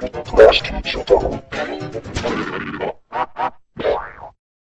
class teacher.